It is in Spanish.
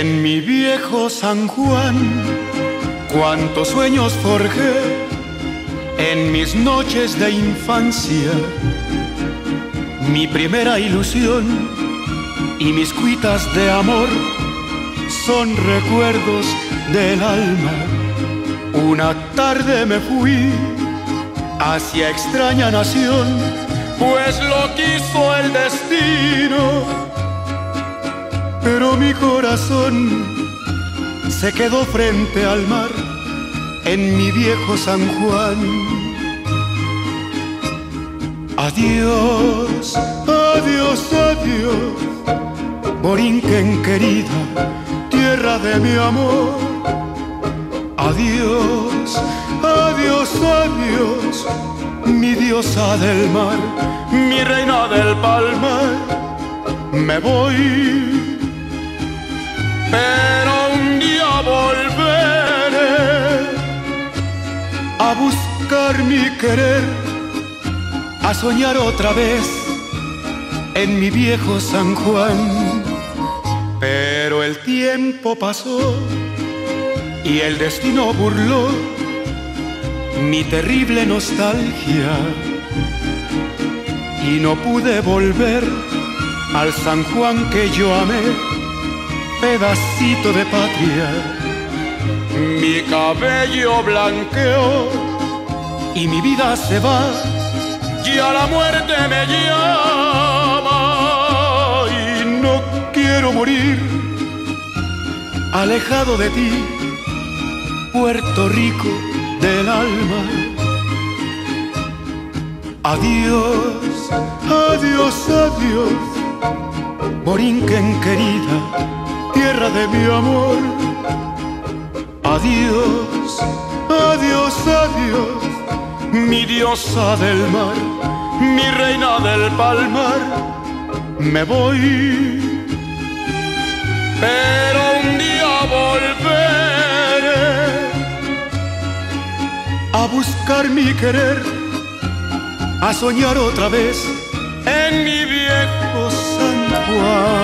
En mi viejo San Juan, cuántos sueños forjé en mis noches de infancia. Mi primera ilusión y mis cuitas de amor son recuerdos del alma. Una tarde me fui hacia extraña nación, pues lo quiso el destino. Mi corazón se quedó frente al mar en mi viejo San Juan. Adiós, adiós, adiós, Borinquen querida, tierra de mi amor. Adiós, adiós, adiós, mi diosa del mar, mi reina del palmar. Me voy, buscar mi querer, a soñar otra vez en mi viejo San Juan. Pero el tiempo pasó y el destino burló mi terrible nostalgia y no pude volver al San Juan que yo amé, pedacito de patria. Mi cabello blanqueó y mi vida se va, ya la muerte me llama y no quiero morir alejado de ti, Puerto Rico del alma. Adiós, adiós, adiós, Borinquen querida, tierra de mi amor. Adiós, adiós, adiós, mi diosa del mar, mi reina del palmar. Me voy, pero un día volveré a buscar mi querer, a soñar otra vez en mi viejo San Juan.